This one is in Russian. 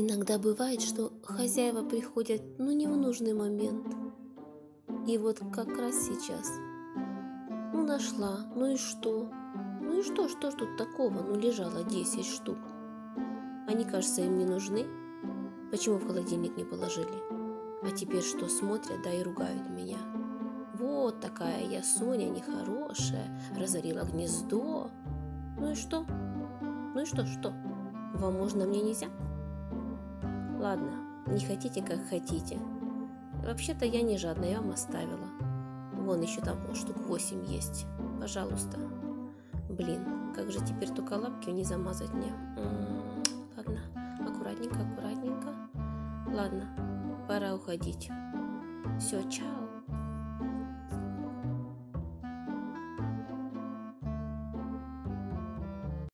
Иногда бывает, что хозяева приходят, ну не в нужный момент. И вот как раз сейчас. Ну нашла, ну и что? Ну и что, что тут такого? Ну лежало 10 штук. Они, кажется, им не нужны. Почему в холодильник не положили? А теперь что смотрят, да и ругают меня. Вот такая я Соня нехорошая, разорила гнездо. Ну и что? Ну и что, что? Вам можно, мне нельзя? Ладно, не хотите, как хотите. Вообще-то я не жадная, я вам оставила. Вон еще там штук 8 есть. Пожалуйста. Блин, как же теперь только лапки не замазать мне? Ладно, аккуратненько, аккуратненько. Ладно, пора уходить. Все, чао.